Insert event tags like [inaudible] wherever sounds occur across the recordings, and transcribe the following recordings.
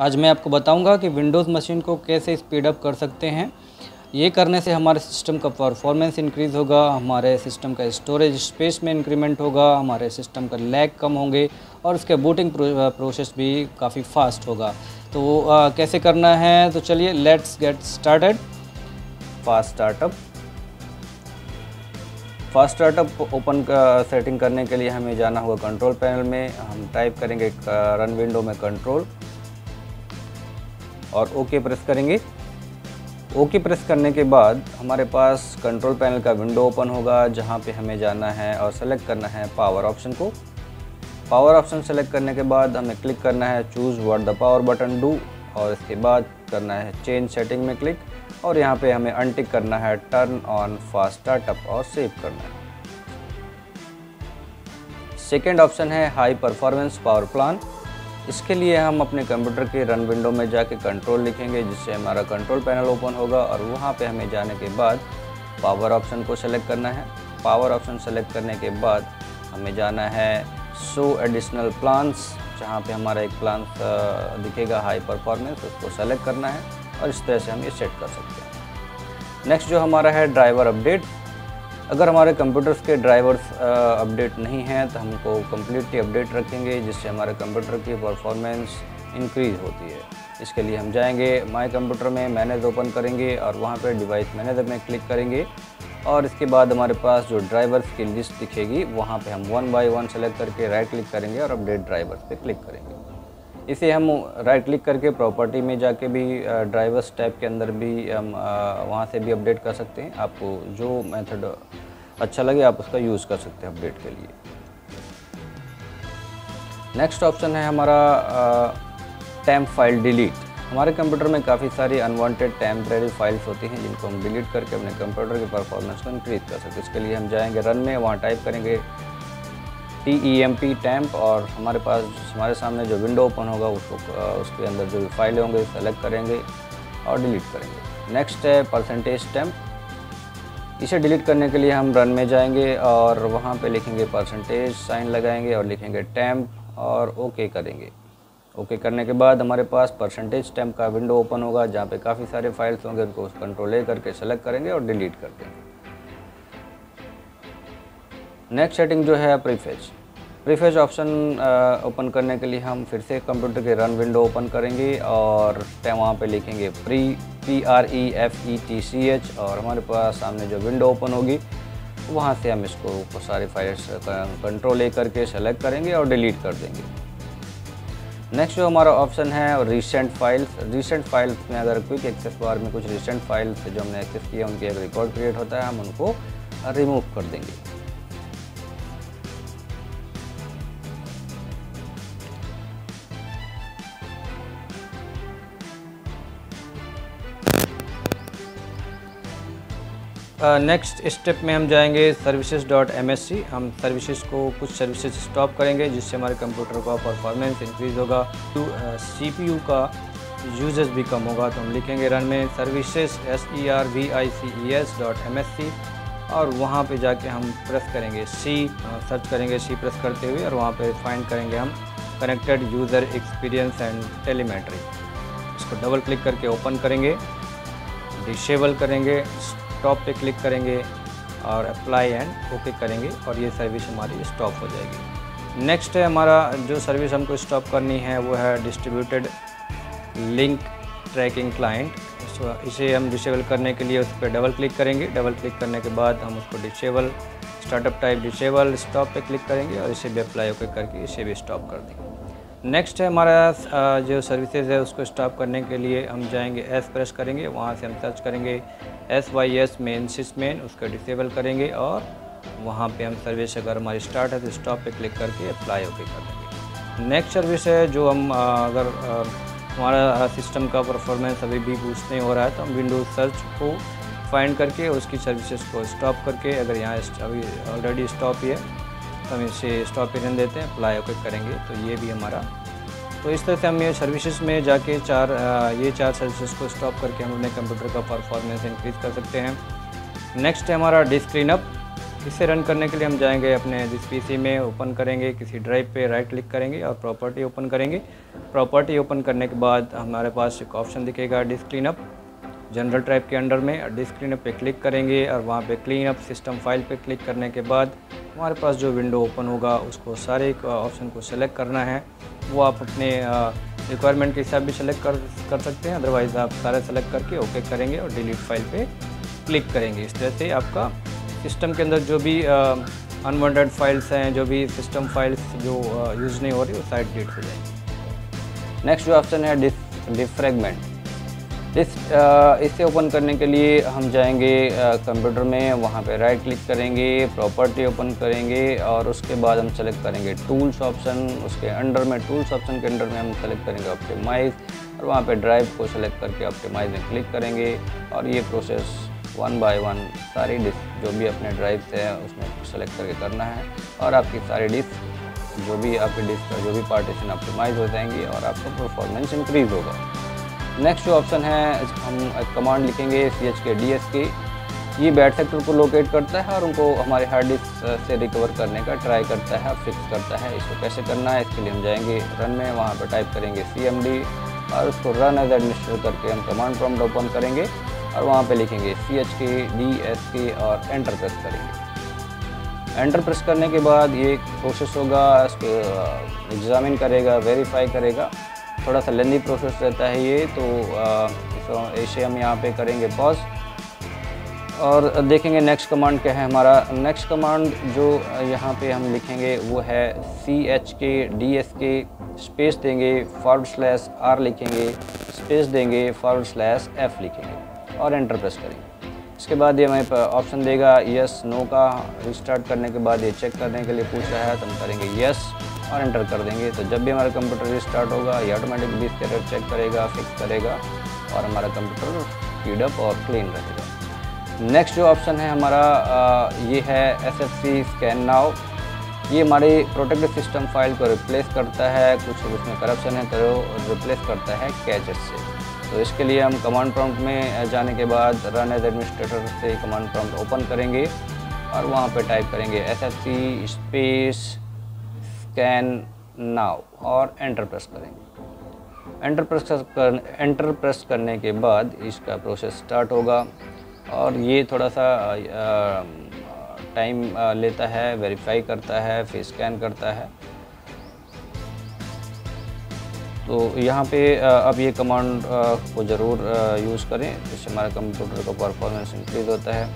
आज मैं आपको बताऊँगा कि विंडोज़ मशीन को कैसे स्पीड अप कर सकते हैं। ये करने से हमारे सिस्टम का परफॉर्मेंस इंक्रीज़ होगा हमारे सिस्टम का स्टोरेज स्पेस में इंक्रीमेंट होगा हमारे सिस्टम का लैग कम होंगे और उसके बूटिंग प्रोसेस भी काफ़ी फास्ट होगा। तो आ, कैसे करना है? तो चलिए let's get started fast startup fast startup open setting करने के लिए हमें जाना होगा कंट्रोल पैनल में। हम टाइप करेंगे रन विंडो में कंट्रोल और ओके प्रेस करेंगे। ओके प्रेस करने के बाद हमारे पास कंट्रोल पैनल का विंडो ओपन होगा, जहाँ पे हमें जाना है और सेलेक्ट करना है पावर ऑप्शन को। पावर ऑप्शन सेलेक्ट करने के बाद हमें क्लिक करना है choose what the power button do और इसके बाद करना है चेंज सेटिंग में क्लिक और यहाँ पे हमें अनटिक करना है टर्न ऑन फास्ट स्टार्टअप और सेव करना है। सेकेंड ऑप्शन है हाई परफॉर्मेंस पावर प्लान इसके लिए हम अपने कंप्यूटर के रन विंडो में जाके कंट्रोल लिखेंगे, जिससे हमारा कंट्रोल पैनल ओपन होगा और वहाँ पे हमें जाने के बाद पावर ऑप्शन को सेलेक्ट करना है। पावर ऑप्शन सेलेक्ट करने के बाद हमें जाना है सो एडिशनल प्लान्स जहाँ पे हमारा एक प्लान दिखेगा हाई परफॉर्मेंस उसको सेलेक्ट करना है और इस तरह से हम ये सेट कर सकते हैं। नेक्स्ट जो हमारा है ड्राइवर अपडेट अगर हमारे कंप्यूटर्स के ड्राइवर्स अपडेट नहीं हैं तो हमको कम्प्लीटली अपडेट रखेंगे, जिससे हमारे कंप्यूटर की परफॉर्मेंस इंक्रीज होती है। इसके लिए हम जाएँगे माय कंप्यूटर में मैनेज ओपन करेंगे और वहाँ पर डिवाइस मैनेजर में क्लिक करेंगे। और इसके बाद हमारे पास जो ड्राइवर्स की लिस्ट दिखेगी, वहाँ पे हम वन बाय वन सेलेक्ट करके राइट क्लिक करेंगे और अपडेट ड्राइवर्स पे क्लिक करेंगे। इसे हम राइट क्लिक करके प्रॉपर्टी में जाके भी ड्राइवर्स टैब के अंदर भी हम वहाँ से भी अपडेट कर सकते हैं। आपको जो मेथड अच्छा लगे, आप उसका यूज़ कर सकते हैं अपडेट के लिए। नेक्स्ट ऑप्शन है हमारा टैम्प फ़ाइल डिलीट हमारे कंप्यूटर में काफ़ी सारी अनवांटेड टेम्प्रेरी फाइल्स होती हैं, जिनको हम डिलीट करके अपने कंप्यूटर के परफॉर्मेंस को इंक्रीज कर सकते हैं। इसके लिए हम जाएँगे रन में, वहाँ टाइप करेंगे T E M P temp और हमारे पास, हमारे सामने जो विंडो ओपन होगा, उसको, उसके अंदर जो भी फाइलें होंगे सेलेक्ट करेंगे और डिलीट करेंगे। नेक्स्ट है परसेंटेज टैम्प इसे डिलीट करने के लिए हम रन में जाएँगे और वहाँ पे लिखेंगे परसेंटेज साइन लगाएँगे और लिखेंगे टैम्प और ओके करेंगे। ओके करने के बाद हमारे पास परसेंटेज स्टैम्प का विंडो ओपन होगा, जहाँ पे काफ़ी सारे फाइल्स होंगे, उनको कंट्रोल ए करके सेलेक्ट करेंगे और डिलीट कर देंगे। नेक्स्ट सेटिंग जो है प्रीफेज प्रीफेज ऑप्शन ओपन करने के लिए हम फिर से कंप्यूटर के रन विंडो ओपन करेंगे और वहाँ पे लिखेंगे pre P R E F E T C H और हमारे पास सामने जो विंडो ओपन होगी, वहाँ से हम इसको सारे फाइल्स कंट्रोल ए करके सेलेक्ट करेंगे और डिलीट कर देंगे. नेक्स्ट जो हमारा ऑप्शन है रिसेंट फाइल्स रिसेंट फाइल्स में अगर क्विक एक्सेस बार में कुछ रिसेंट फाइल्स जो हमने एक्सेस किया, उनकी एक रिकॉर्ड क्रिएट होता है, हम उनको रिमूव कर देंगे. नेक्स्ट स्टेप में हम जाएँगे services dot M S C हम सर्विसेज़ को कुछ सर्विसेज़ स्टॉप करेंगे, जिससे हमारे कंप्यूटर का परफॉर्मेंस इंक्रीज़ होगा। तो सी पी यू का यूजेस भी कम होगा तो हम लिखेंगे रन में services S E R V I C E S dot M S C और वहाँ पे जाके हम प्रेस करेंगे सी सर्च करेंगे सी प्रेस करते हुए, और वहाँ पे फाइंड करेंगे हम connected user experience and telemetry इसको डबल क्लिक करके ओपन करेंगे डिसेबल करेंगे स्टॉप पे क्लिक करेंगे और अप्लाई एंड ओके करेंगे और ये सर्विस हमारी स्टॉप हो जाएगी। नेक्स्ट है हमारा जो सर्विस हमको स्टॉप करनी है, वो है डिस्ट्रीब्यूटेड लिंक ट्रैकिंग क्लाइंट इसे हम डिसेबल करने के लिए उस पर डबल क्लिक करेंगे। डबल क्लिक करने के बाद हम उसको disable startup type disable stop पे क्लिक करेंगे और इसे भी अप्लाई ओके करके इसे भी स्टॉप कर देंगे। नेक्स्ट है हमारा जो सर्विसेज़ है उसको स्टॉप करने के लिए हम जाएँगे एस प्रेस करेंगे, वहाँ से हम सर्च करेंगे S Y S main sys main उसको डिसेबल करेंगे और वहाँ पे हम सर्विस अगर हमारी स्टार्ट है तो स्टॉप पे क्लिक करके अप्लाई ओके कर देंगे। नेक्स्ट सर्विस है जो हम अगर हमारा सिस्टम का परफॉर्मेंस अभी भी बूस्ट नहीं हो रहा है तो हम विंडोज़ सर्च को फाइंड करके उसकी सर्विसेज़ को स्टॉप करके अगर यहाँ अभी ऑलरेडी स्टॉप ही है तो हम इसे स्टॉप पे देते हैं अप्लाई ओके करेंगे तो ये भी हमारा। तो इस तरह से हम ये सर्विसेज़ में जाके चार ये चार सर्विसेज़ को स्टॉप करके हम अपने कंप्यूटर का परफॉर्मेंस इंक्रीज़ कर सकते हैं। नेक्स्ट है हमारा डिस्क क्लीनअप इसे रन करने के लिए हम जाएँगे अपने जिस पीसी में ओपन करेंगे, किसी ड्राइव पे राइट क्लिक करेंगे और प्रॉपर्टी ओपन करेंगे। प्रॉपर्टी ओपन करने के बाद हमारे पास एक ऑप्शन दिखेगा disk clean up general type के अंडर में डिस्क क्लीन अप पे क्लिक करेंगे और वहाँ पे क्लीन अप सिस्टम फ़ाइल पे क्लिक करने के बाद हमारे पास जो विंडो ओपन होगा, उसको सारे ऑप्शन को सेलेक्ट करना है। वो आप अपने रिक्वायरमेंट के हिसाब भी सेलेक्ट कर कर सकते हैं। अदरवाइज़ आप सारे सेलेक्ट करके ओके करेंगे और डिलीट फ़ाइल पे क्लिक करेंगे। इस तरह से आपका सिस्टम के अंदर जो भी अनवांटेड फाइल्स हैं, जो भी सिस्टम फाइल्स जो यूज़ नहीं हो रही, वो साइड डिलीट हो जाएँगी। नेक्स्ट जो ऑप्शन है डिफ्रेगमेंट इस इसे ओपन करने के लिए हम जाएँगे कंप्यूटर में, वहाँ पे राइट क्लिक करेंगे प्रॉपर्टी ओपन करेंगे और उसके बाद हम सेलेक्ट करेंगे टूल्स ऑप्शन उसके अंडर में टूल्स ऑप्शन के अंडर में हम सेलेक्ट करेंगे ऑप्टिमाइज और वहाँ पे ड्राइव को सेलेक्ट करके ऑप्टिमाइज में क्लिक करेंगे और ये प्रोसेस वन बाय वन सारी डिस्क जो भी अपने ड्राइव है, उसमें सेलेक्ट करके करना है और आपकी सारी डिस्क जो भी आपकी डिस्क का जो भी पार्टीशन ऑप्टिमाइज हो जाएँगी और आपका परफॉर्मेंस इंक्रीज़ होगा। नेक्स्ट जो ऑप्शन है हम कमांड लिखेंगे C H K D S K ये बैड सेक्टर को लोकेट करता है और उनको हमारे हार्ड डिस्क से रिकवर करने का ट्राई करता है फिक्स करता है। इसको कैसे करना है, इसके लिए हम जाएँगे रन में, वहाँ पर टाइप करेंगे सी एम डी और उसको रन एज एडमिनिस्टर करके हम कमांड प्रॉम्प्ट ओपन करेंगे और वहाँ पे लिखेंगे C H K D S K और एंटर प्रेस करेंगे। एंटर प्रेस करने के बाद ये प्रोसेस होगा, इसको एग्ज़ामिन करेगा वेरीफाई करेगा। थोड़ा सा लेंदी प्रोसेस रहता है ये तो इसे हम यहाँ पे करेंगे पॉज और देखेंगे नेक्स्ट कमांड क्या है हमारा। नेक्स्ट कमांड जो यहाँ पे हम लिखेंगे वो है C H K D S K space देंगे फॉरवर्ड स्लैश आर लिखेंगे स्पेस देंगे फॉरवर्ड स्लैश एफ़ लिखेंगे और एंटर प्रेस करेंगे। इसके बाद ये हमें ऑप्शन देगा यस नो का। रिस्टार्ट करने के बाद ये चेक करने के लिए पूछ रहा है तो हम करेंगे यस और एंटर कर देंगे। तो जब भी हमारा कंप्यूटर रिस्टार्ट होगा, ये ऑटोमेटिक डिस्क एरर चेक करेगा फिक्स करेगा और हमारा कंप्यूटर स्पीड अप और क्लीन रहेगा। नेक्स्ट जो ऑप्शन है हमारा ये है S F C scan now ये हमारी प्रोटेक्टेड सिस्टम फ़ाइल को रिप्लेस करता है। कुछ उसमें करप्शन है तो रिप्लेस करता है कैचेस से। तो इसके लिए हम कमांड प्रॉम्प्ट में जाने के बाद रन एज एडमिनिस्ट्रेटर से कमांड प्रॉम्प्ट ओपन करेंगे और वहाँ पे टाइप करेंगे S F C space scan now और एंटर प्रेस करेंगे। एंटर प्रेस कर एंटर प्रेस करने के बाद इसका प्रोसेस स्टार्ट होगा और ये थोड़ा सा टाइम लेता है वेरीफाई करता है फिर स्कैन करता है। तो यहाँ पे अब ये कमांड को ज़रूर यूज़ करें, जिससे हमारे कंप्यूटर का परफॉर्मेंस इंक्रीज होता है।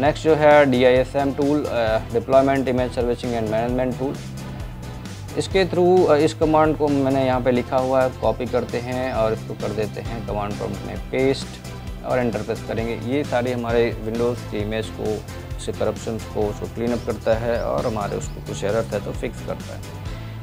नेक्स्ट जो है D I S M tool deployment image servicing and management tool इसके थ्रू इस कमांड को मैंने यहाँ पे लिखा हुआ है कॉपी करते हैं और इसको कर देते हैं कमांड प्रॉम्प्ट में पेस्ट और एंटर प्रेस करेंगे। ये सारे हमारे विंडोज़ की इमेज को से करप्शन को उसको क्लीन अप करता है और हमारे उसको कुछ एरर है तो फिक्स करता है।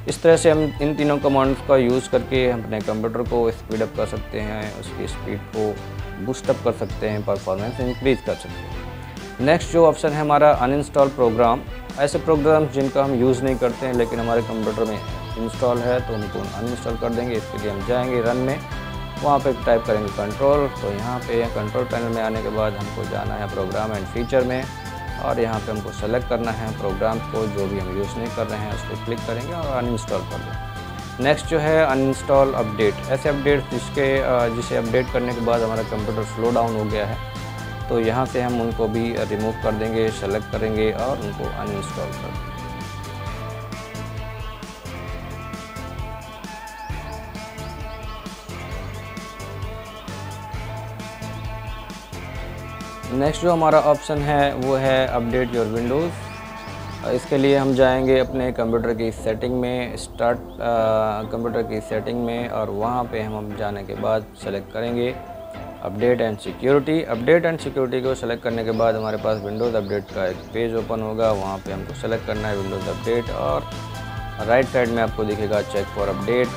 इस तरह से हम इन तीनों कमांड्स का यूज़ करके हम अपने कंप्यूटर को स्पीड अप कर सकते हैं, उसकी स्पीड को बूस्ट अप कर सकते हैं परफॉर्मेंस इंक्रीज़ कर सकते हैं। नेक्स्ट जो ऑप्शन है हमारा अनइंस्टॉल प्रोग्राम ऐसे प्रोग्राम्स जिनका हम यूज़ नहीं करते हैं, लेकिन हमारे कंप्यूटर में इंस्टॉल है तो उनको अनइंस्टॉल कर देंगे। इसके लिए हम जाएँगे रन में। वहाँ पे टाइप करेंगे कंट्रोल तो यहाँ पे कंट्रोल पैनल में आने के बाद हमको जाना है प्रोग्राम एंड फीचर में, और यहाँ पे हमको सेलेक्ट करना है प्रोग्राम को, जो भी हम यूज़ नहीं कर रहे हैं, उस पर क्लिक करेंगे और अनइंस्टॉल कर दें नेक्स्ट जो है, अनइंस्टॉल अपडेट। ऐसे अपडेट जिसके जिसे अपडेट करने के बाद हमारा कंप्यूटर स्लो डाउन हो गया है। तो यहाँ से हम उनको भी रिमूव कर देंगे सेलेक्ट करेंगे और उनको अनइंस्टॉल कर देंगे। नेक्स्ट जो हमारा ऑप्शन है, वो है अपडेट योर विंडोज़ इसके लिए हम जाएँगे अपने कंप्यूटर की सेटिंग में स्टार्ट कंप्यूटर की सेटिंग में और वहाँ पे हम जाने के बाद सेलेक्ट करेंगे। Update and security. Update and security को सेलेक्ट करने के बाद हमारे पास विंडोज़ अपडेट का एक पेज ओपन होगा। वहाँ पे हमको सेलेक्ट करना है विंडोज़ अपडेट और राइट साइड में आपको दिखेगा चेक फॉर अपडेट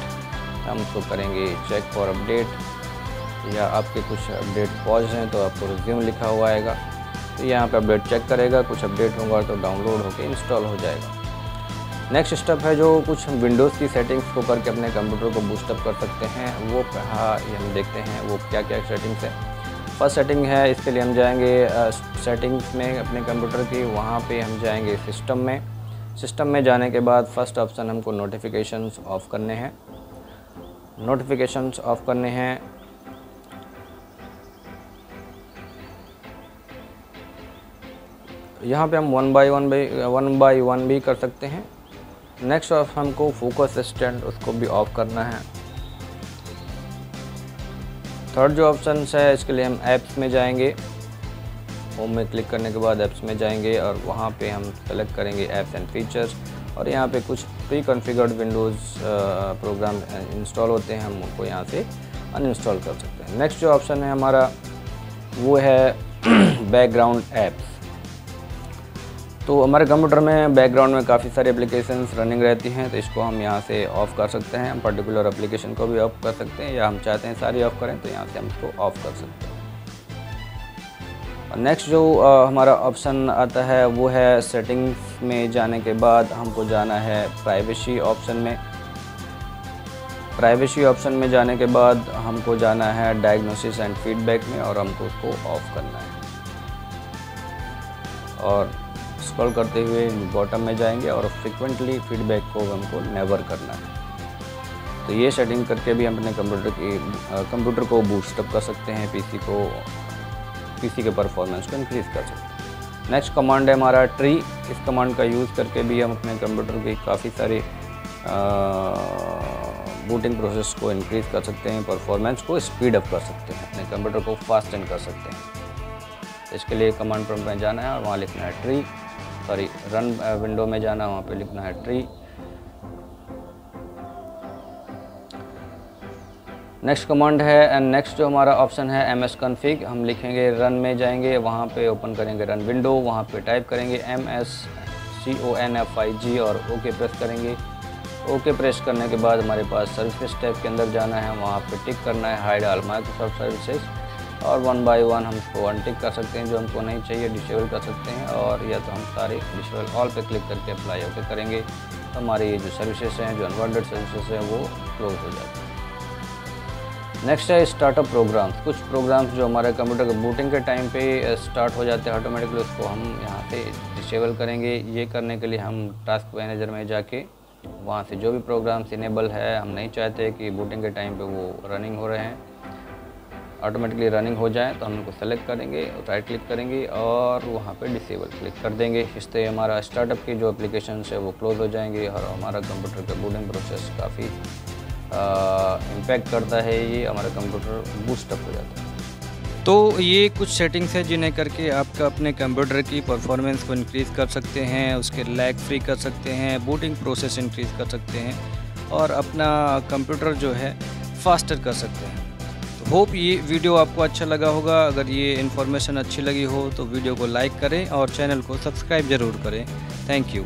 हम उसको करेंगे चेक फॉर अपडेट या आपके कुछ अपडेट पॉज हैं तो आपको रिज्यूम लिखा हुआ आएगा। तो यहाँ पर अपडेट चेक करेगा। कुछ अपडेट होगा तो डाउनलोड होकर इंस्टॉल हो जाएगा। नेक्स्ट स्टेप है जो कुछ हम विंडोज़ की सेटिंग्स को करके अपने कंप्यूटर को बूस्टअप कर सकते हैं, वो कहा हम देखते हैं, वो क्या क्या सेटिंग्स है। फ़र्स्ट सेटिंग है, इसके लिए हम जाएँगे सेटिंग्स में अपने कंप्यूटर की, वहाँ पे हम जाएँगे सिस्टम में। सिस्टम में जाने के बाद फ़र्स्ट ऑप्शन हमको नोटिफिकेशंस ऑफ़ करने हैं। नोटिफिकेशंस ऑफ़ करने हैं। यहाँ पे हम one by one by one by one भी कर सकते हैं। नेक्स्ट ऑफ़ हमको फोकस स्टैंड उसको भी ऑफ़ करना है। थर्ड जो ऑप्शन है, इसके लिए हम ऐप्स में जाएँगे। होम में क्लिक करने के बाद ऐप्स में जाएँगे और वहाँ पे हम सेलेक्ट करेंगे ऐप्स एंड फीचर्स और यहाँ पे कुछ pre configured Windows program install होते हैं, हम उनको यहाँ से अनइंस्टॉल कर सकते हैं। नेक्स्ट जो ऑप्शन है हमारा, वो है [clears throat] बैकग्राउंड ऐप्स तो हमारे कंप्यूटर में बैकग्राउंड में काफ़ी सारी एप्लीकेशंस रनिंग रहती हैं तो इसको हम यहाँ से ऑफ़ कर सकते हैं। हम पर्टिकुलर एप्लीकेशन को भी ऑफ़ कर सकते हैं या हम चाहते हैं सारी ऑफ़ करें तो यहाँ से हम इसको ऑफ़ कर सकते हैं। नेक्स्ट जो आ, हमारा ऑप्शन आता है वो है सेटिंग्स में जाने के बाद हमको जाना है प्राइवेसी ऑप्शन में। प्राइवेसी ऑप्शन में जाने के बाद हमको जाना है डायग्नोसिस एंड फीडबैक में और हमको उसको ऑफ़ करना है। और स्क्रॉल करते हुए बॉटम में जाएँगे और फ्रिक्वेंटली फीडबैक को हमको नेवर करना है। तो ये सेटिंग करके भी हम अपने कंप्यूटर की कंप्यूटर को बूस्टअप कर सकते हैं पीसी को पीसी के परफॉर्मेंस को इंक्रीज़ कर सकते हैं। नेक्स्ट कमांड है हमारा ट्री इस कमांड का यूज़ करके भी हम अपने कंप्यूटर की काफ़ी सारे बूटिंग प्रोसेस को इंक्रीज़ कर सकते हैं परफॉर्मेंस को स्पीड अप कर सकते हैं, अपने कंप्यूटर को फास्टन कर सकते हैं। इसके लिए कमांड प्रॉम्प्ट में जाना है और वहाँ लिखना है ट्री सॉरी रन विंडो में जाना, वहाँ पे लिखना है ट्री नेक्स्ट कमांड है एंड नेक्स्ट जो हमारा ऑप्शन है एम एस कन्फिग हम लिखेंगे रन में जाएँगे, वहाँ पे ओपन करेंगे रन विंडो वहाँ पे टाइप करेंगे M S C O N F I G और ओके प्रेस करेंगे. ओके प्रेस करने के बाद हमारे पास सर्विस टैब के अंदर जाना है, वहाँ पे टिक करना है हाइड आल माइक्रोसॉफ्ट सर्विसेज़ और वन बाय वन हम इसको अनटिक कर सकते हैं, जो हमको नहीं चाहिए डिसेबल कर सकते हैं और या तो हम सारे डिसेबल ऑल पे क्लिक करके अप्लाई ओके करेंगे। तो हमारे ये जो सर्विसेज़ हैं, जो अनवांटेड सर्विसेज़ हैं, वो क्लोज हो जाते हैं। नेक्स्ट है स्टार्टअप प्रोग्राम्स कुछ प्रोग्राम्स जो हमारे कंप्यूटर के बूटिंग के टाइम पे स्टार्ट हो जाते हैं ऑटोमेटिकली उसको हम यहाँ से डिसेबल करेंगे। ये करने के लिए हम टास्क मैनेजर में जाके, वहाँ से जो भी प्रोग्राम्स इनेबल है, हम नहीं चाहते कि बूटिंग के टाइम पे वो रनिंग हो रहे हैं। ऑटोमेटिकली रनिंग हो जाए तो हम उनको सेलेक्ट करेंगे राइट क्लिक करेंगे और वहाँ पे डिसेबल क्लिक कर देंगे। इससे हमारा स्टार्टअप की जो एप्लीकेशन है, वो क्लोज हो जाएँगे और हमारा कंप्यूटर का बूटिंग प्रोसेस काफ़ी इम्पैक्ट करता है। ये हमारा कंप्यूटर बूस्टअप हो जाता है। तो ये कुछ सेटिंग्स है जिन्हें करके आपका अपने कंप्यूटर की परफॉर्मेंस को इंक्रीज़ कर सकते हैं, उसके लैग फ्री कर सकते हैं बूटिंग प्रोसेस इंक्रीज़ कर सकते हैं और अपना कंप्यूटर जो है फास्टर कर सकते हैं। होप ये वीडियो आपको अच्छा लगा होगा। अगर ये इन्फॉर्मेशन अच्छी लगी हो तो वीडियो को लाइक करें और चैनल को सब्सक्राइब ज़रूर करें। Thank you